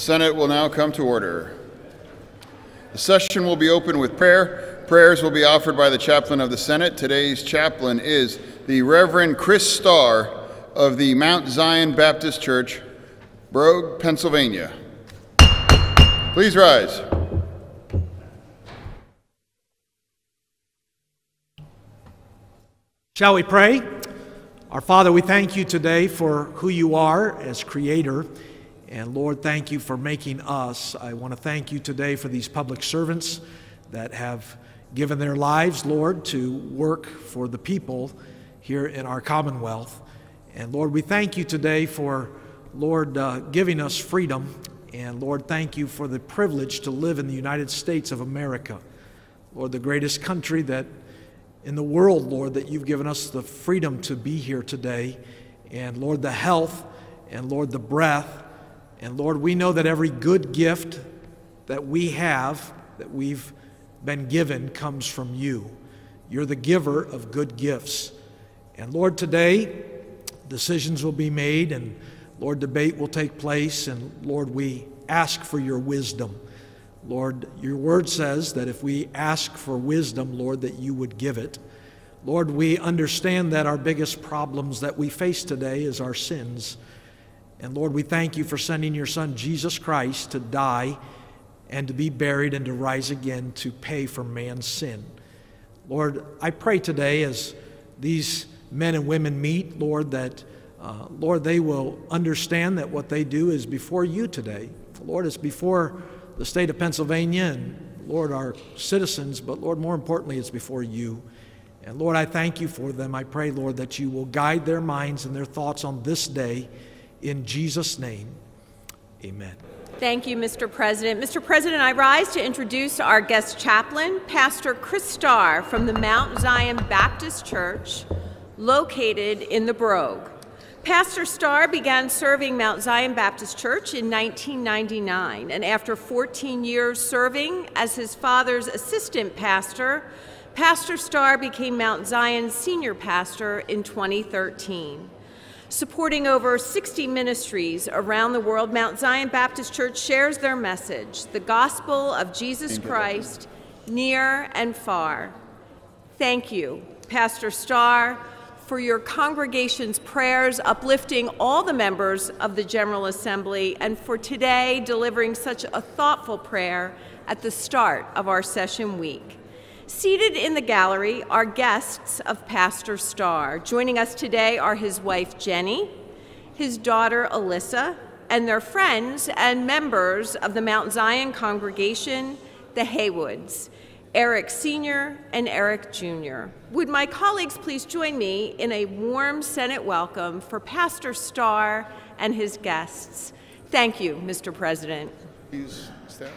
Senate will now come to order. The session will be open with prayer. Prayers will be offered by the chaplain of the Senate. Today's chaplain is the Reverend Chris Starr of the Mount Zion Baptist Church, Brogue, Pennsylvania. Please rise. Shall we pray? Our Father, we thank you today for who you are as Creator. And Lord, thank you for making us. I want to thank you today for these public servants that have given their lives, Lord, to work for the people here in our Commonwealth. And Lord, we thank you today for, Lord, uh, giving us freedom. And Lord, thank you for the privilege to live in the United States of America. Lord, the greatest country that in the world, Lord, that you've given us the freedom to be here today. And Lord, the health and Lord, the breath. And Lord, we know that every good gift that we have, that we've been given, comes from you. You're the giver of good gifts. And Lord, today, decisions will be made and Lord, debate will take place. And Lord, we ask for your wisdom. Lord, your word says that if we ask for wisdom, Lord, that you would give it. Lord, we understand that our biggest problems that we face today is our sins. And Lord, we thank you for sending your Son, Jesus Christ, to die and to be buried and to rise again to pay for man's sin. Lord, I pray today as these men and women meet, Lord, that, uh, Lord, they will understand that what they do is before you today. Lord, it's before the state of Pennsylvania and, Lord, our citizens, but Lord, more importantly, it's before you. And Lord, I thank you for them. I pray, Lord, that you will guide their minds and their thoughts on this day. In Jesus' name, amen. Thank you, Mr. President. Mr. President, I rise to introduce our guest chaplain, Pastor Chris Starr from the Mount Zion Baptist Church, located in the Brogue. Pastor Starr began serving Mount Zion Baptist Church in 1999, and after 14 years serving as his father's assistant pastor, Pastor Starr became Mount Zion's senior pastor in 2013. Supporting over 60 ministries around the world, Mount Zion Baptist Church shares their message, the gospel of Jesus Christ, near and far. Thank you, Pastor Starr, for your congregation's prayers, uplifting all the members of the General Assembly, and for today delivering such a thoughtful prayer at the start of our session week. Seated in the gallery are guests of Pastor Starr. Joining us today are his wife Jenny, his daughter Alyssa, and their friends and members of the Mount Zion congregation, the Haywoods. Eric Sr. and Eric Jr. Would my colleagues please join me in a warm Senate welcome for Pastor Starr and his guests. Thank you, Mr. President. Please stand.